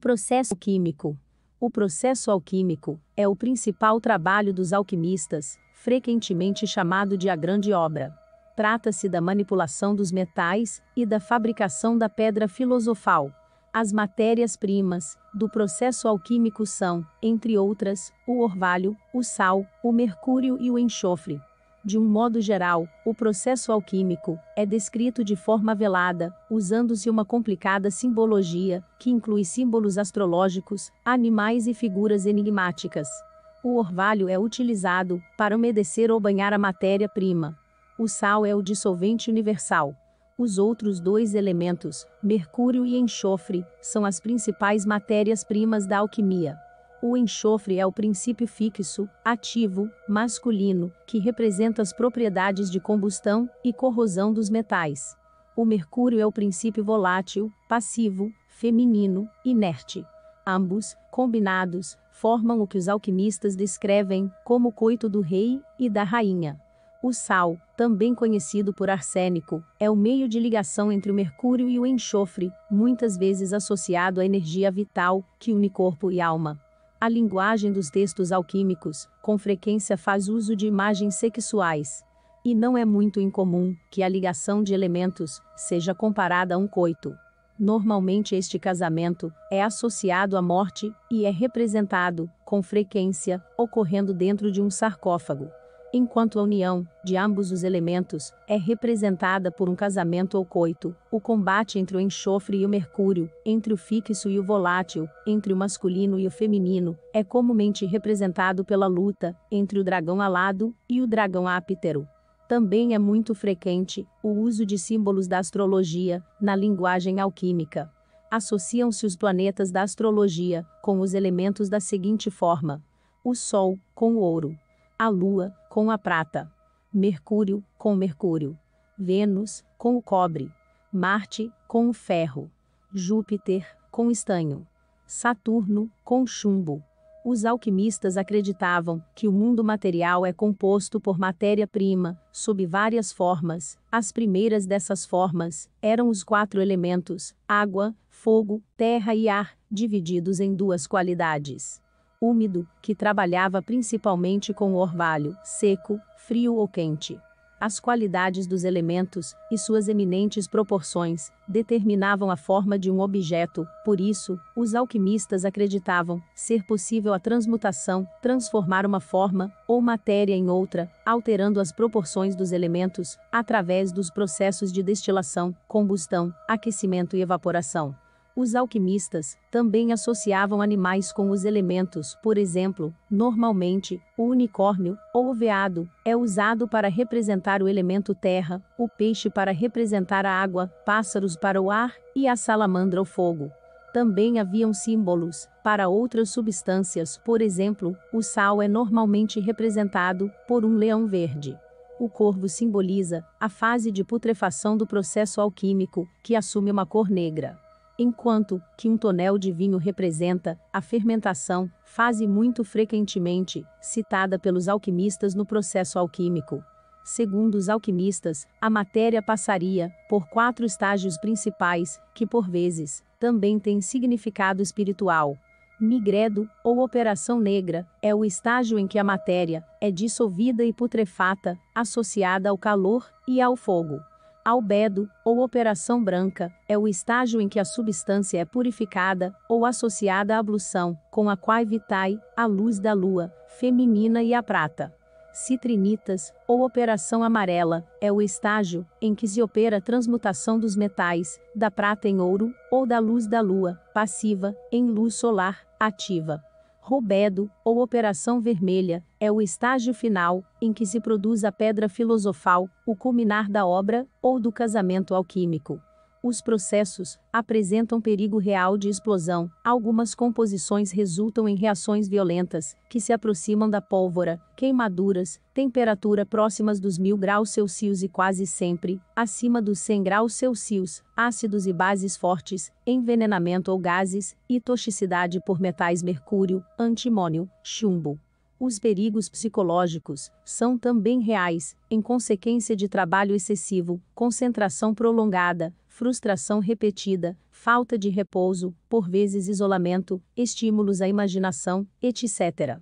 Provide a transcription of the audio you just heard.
Processo químico. O processo alquímico é o principal trabalho dos alquimistas, frequentemente chamado de a grande obra. Trata-se da manipulação dos metais e da fabricação da pedra filosofal. As matérias-primas do processo alquímico são, entre outras, o orvalho, o sal, o mercúrio e o enxofre. De um modo geral, o processo alquímico é descrito de forma velada, usando-se uma complicada simbologia, que inclui símbolos astrológicos, animais e figuras enigmáticas. O orvalho é utilizado para umedecer ou banhar a matéria-prima. O sal é o dissolvente universal. Os outros dois elementos, mercúrio e enxofre, são as principais matérias-primas da alquimia. O enxofre é o princípio fixo, ativo, masculino, que representa as propriedades de combustão e corrosão dos metais. O mercúrio é o princípio volátil, passivo, feminino, inerte. Ambos, combinados, formam o que os alquimistas descrevem como coito do rei e da rainha. O sal, também conhecido por arsênico, é o meio de ligação entre o mercúrio e o enxofre, muitas vezes associado à energia vital que une corpo e alma. A linguagem dos textos alquímicos, com frequência faz uso de imagens sexuais. E não é muito incomum que a ligação de elementos seja comparada a um coito. Normalmente este casamento é associado à morte e é representado, com frequência, ocorrendo dentro de um sarcófago enquanto a união de ambos os elementos é representada por um casamento ou coito, o combate entre o enxofre e o mercúrio, entre o fixo e o volátil, entre o masculino e o feminino, é comumente representado pela luta entre o dragão alado e o dragão áptero. Também é muito frequente o uso de símbolos da astrologia na linguagem alquímica. Associam-se os planetas da astrologia com os elementos da seguinte forma: o Sol com o ouro, a Lua, com a prata, Mercúrio, com Mercúrio, Vênus, com o cobre, Marte, com o ferro, Júpiter, com estanho, Saturno, com chumbo. Os alquimistas acreditavam que o mundo material é composto por matéria-prima, sob várias formas. As primeiras dessas formas eram os quatro elementos: água, fogo, terra e ar, divididos em duas qualidades úmido, que trabalhava principalmente com orvalho, seco, frio ou quente. As qualidades dos elementos e suas eminentes proporções determinavam a forma de um objeto, por isso, os alquimistas acreditavam ser possível a transmutação, transformar uma forma ou matéria em outra, alterando as proporções dos elementos, através dos processos de destilação, combustão, aquecimento e evaporação. Os alquimistas também associavam animais com os elementos, por exemplo, normalmente, o unicórnio, ou o veado, é usado para representar o elemento terra, o peixe para representar a água, pássaros para o ar e a salamandra o fogo. Também haviam símbolos para outras substâncias, por exemplo, o sal é normalmente representado por um leão verde. O corvo simboliza a fase de putrefação do processo alquímico, que assume uma cor negra enquanto que um tonel de vinho representa a fermentação, fase muito frequentemente citada pelos alquimistas no processo alquímico. Segundo os alquimistas, a matéria passaria por quatro estágios principais, que por vezes também têm significado espiritual. Migredo, ou operação negra, é o estágio em que a matéria é dissolvida e putrefata, associada ao calor e ao fogo. Albedo, ou operação branca, é o estágio em que a substância é purificada ou associada à ablução, com a quai vitae, a luz da lua, feminina e a prata. Citrinitas, ou operação amarela, é o estágio em que se opera a transmutação dos metais, da prata em ouro, ou da luz da lua, passiva, em luz solar, ativa. Rubedo, ou Operação Vermelha, é o estágio final, em que se produz a pedra filosofal, o culminar da obra, ou do casamento alquímico. Os processos apresentam perigo real de explosão. Algumas composições resultam em reações violentas, que se aproximam da pólvora, queimaduras, temperatura próximas dos mil graus Celsius e quase sempre, acima dos 100 graus Celsius, ácidos e bases fortes, envenenamento ou gases, e toxicidade por metais mercúrio, antimônio, chumbo. Os perigos psicológicos são também reais, em consequência de trabalho excessivo, concentração prolongada, frustração repetida, falta de repouso, por vezes isolamento, estímulos à imaginação, etc.